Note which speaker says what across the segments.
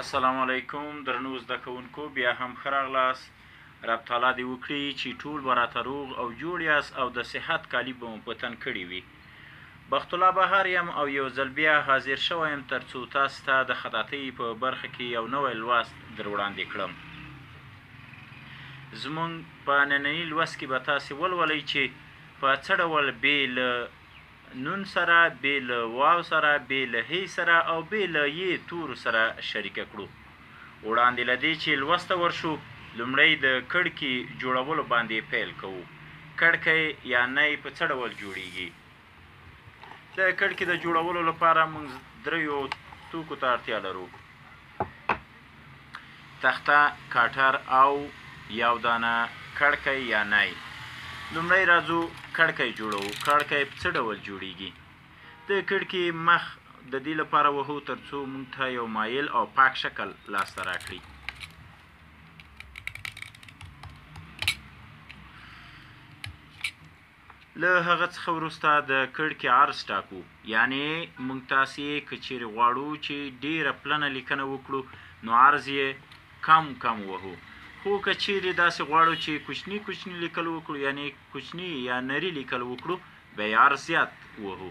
Speaker 1: السلام علیکم درنو زده کوونکو بیا هم ښه راغلاست رب تعالی دې وکړي چې ټول به راته روغ او جوړ یاست او د صحت کالي به مو په تن کړي وي بخت الله بهار یم او یو ځل بیا حاضر شوی یم تر څو تاسو ته د خطاطۍ په برخه کې یو نوی لوست در وړاندې کړم زمونږ په ننني لوست کې به تاسو ولولئ چې په څه ډول بې له نون سره، بې له واو سره، بې له هې سره او بې له يې تورو سره شريکه کړو. وړاندې له دې چې لوست ته ورشو، لومړی د کړکي جوړولو باندې پيل کوو. کړکی يا نی په څه ډول جوړېږي؟ د کړکي د جوړولو لپاره موږ دريو توکو ته اړتيا لرو. تخته، کاټر او یو دانه کړکی یا نی. لومړی راځو کړکی جوړوو. کړکی په څه ډول جوړیږي؟ د کړکي مخ د دې لپاره وهو تر څو موږ ته یو مایل او پاک شکل لاس ته راکړي. له هغه څخه وروسته د کړکې عرض ټاکو، یعنې موږ تاسې که چېرې غواړو چې ډېره پلنه لیکنه وکړو نو عرض یې کم کم وهو، خو که چېرې داسې غواړو چې کوچني کوچني لیکل وکړو یعنې کوچني یا نري لیکل وکړو بیا یې عرض زیات وهو.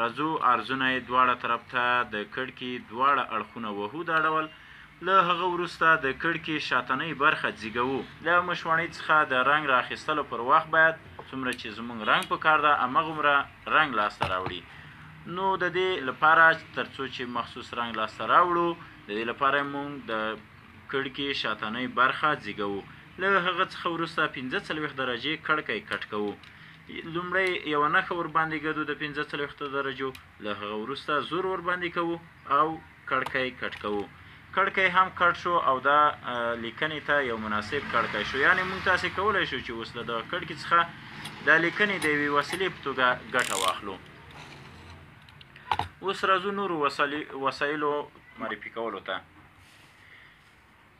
Speaker 1: راځو ارزونه یې دواړه طرف ته د کړکي دواړه اړخونه وهو دا ډول له هغه وروسته د کړکي شاتنۍ برخه ځیږوو. له مشواڼۍ څخه د رنګ را اخیستلو پر وخت باید څومره چې زموږ رنګ په کار ده همغومره رنګ لاس ته راوړي نو د دې لپاره تر څو چې مخصوص رنګ لاس ته راوړو د دې لپاره موږ د کړکي شاتنۍ برخه ځیږوو له هغه څخه وروسته پنځه څلوېښت درجې کړکی کټ کوو. لومړی یوه نښه ورباندې ږدو د پنځه څلوېښتو درجو له هغه وروسته زور ورباندې کوو او کړکی کټ کوو کړکی هم کټ شو او دا لیکنې ته یو مناسب کړکی شو یعنی مونږ تاسې کولی شو چې اوس له دغه کړکي څخه دا لیکنې د یوې وسیلې په توګه ګټه واخلو اوس راځو نورو وسایلو معرفي کولو ته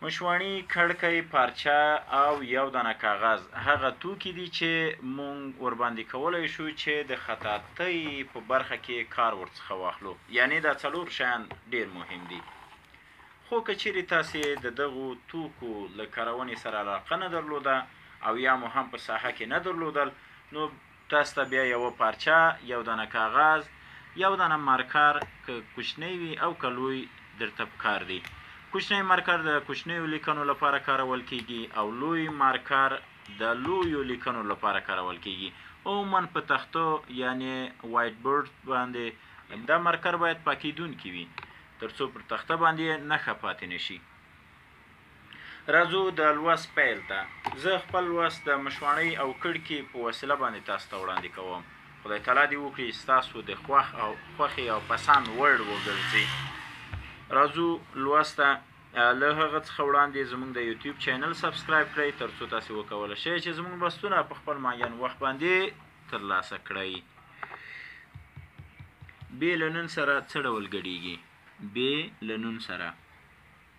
Speaker 1: مشواڼي، کړکۍ، پارچه او یو دانه کاغذ هغه توکي دي چې مونږ ورباندې کولای شو چې د خطاطۍ په برخه کې کار ورڅخه واخلو، یعنې دا څلور شیان ډېر مهم دي. خو که چېرې تاسې د دغو توکو له کارونې سره علاقه نه درلوده او یا مو هم په ساحه کې نه درلودل، نو تاسو ته بیا یوه پارچه، یو دانه کاغذ، یو دانه مارکر که کوچنی وي او که لوی درته پکار دي. کوچنی مارکر د کوچنیو لیکنو لپاره کارول کېږي او لوی مارکر د لویو لیکنو لپاره کارول کېږي. عموماً په تختو یعنې وایټ بورډ باندې دا مارکر باید پاکېدونکي وي تر څو پر تخته باندې یې نښه پاتې نه شي. راځو د لوست پیل ته. زه خپل لوست د مشواڼۍ او کړکي په وسیله باندې تاسو ته وړاندې کوم. خدای تعالی دې وکړي ستاسو د خوښ او خوښې او پسند وړ وګرځي. راځو لوست ته له هغه څخه وړاندې زموږ د یوټیوب چینل سبسکرایب کړئ ترڅو تاسو وکولای شئ چې زموږ لوستونه په خپل معین وخت باندې ترلاسه کړئ. بې له نون سره څه ډول ګډېږي؟ بې له نون سره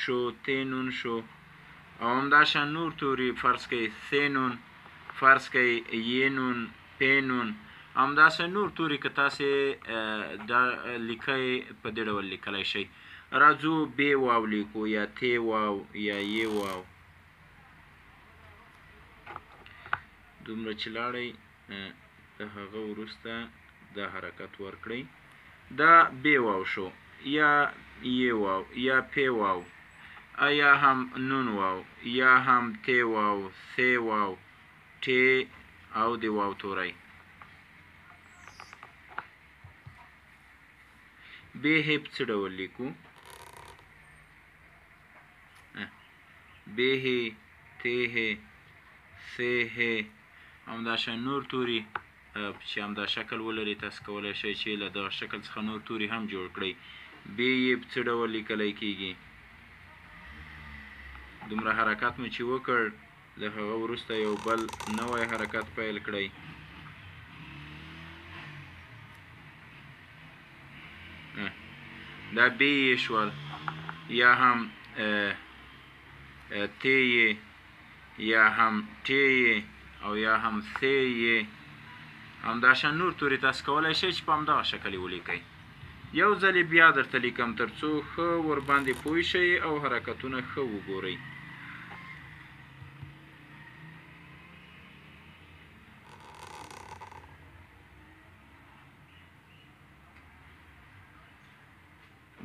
Speaker 1: شو ت نون شو او همداشان نور توري فرض کړئ ث نون فرض کړئ ی نون پ نون همداسې نور توري که تاسې دا لیکئ په دې ډول لیکلی شئ راځو بې واو لیکو یا تې واو یا یې واو دومره چې لاړئ ته هغه وروسته دا حرکت ورکړئ دا بی واو شو یا یې واو یا پی واو ایا هم نون واو یا هم تی واو سی واو ټی او دی واو توری به هیب څه ډول لیکو به ته سه همداشان نور توري چې همدا شکل ولري تاسو کولای شئ چې له دغه شکل څخه نور توري هم جوړ کړئ بې یې په څه ډول لیکلی کېږي دومره حرکت مو چې وکړ له هغه وروسته یو بل نوی حرکت پیل کړئ دا بې یې شول یا هم ته یې يا هم ټې يې او يا هم ثې يې همداشان نور توري تاسو کولای شئ چې په همدغه شکل یې ولیکئ یو ځلې بیا درته لیکم تر څو ښه ورباندې پوه شئ او حرکتونه ښه وګورئ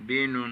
Speaker 1: بینون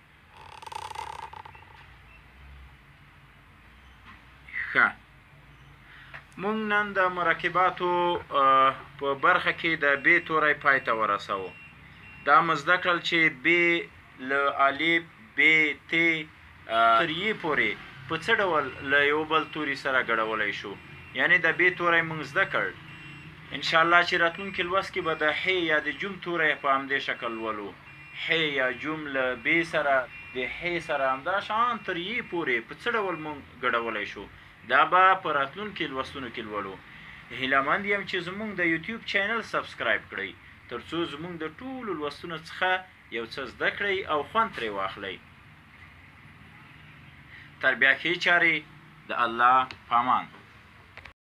Speaker 1: ښه مونږ نن د مرکباتو په برخه کې د بې توری پای ته ورسوو دا مزده کړل چې بې له الف بې تې تر یې پورې په څه ډول له یو بل توري سره ګډولی شو یعنی د بې توری مونږ زده کړ انشاءالله چې راتلونکي لوست کې به د حې یا د جوم توری په همدې شکل ولو حې یا جوم له بې سره د حې سره همدا شان تر یې پورې په څه ډول مونږ ګډولی شو دا به په راتلونکي لوستونو کې لولو هیله مند یم چې زمونږ د یوټیوب چینل سبسکرایب کړئ تر څو زمونږ د ټولو لوستونو څخه یو څه زده کړئ او خوند ترې واخلئ تر بیا ښې چارې د الله پامان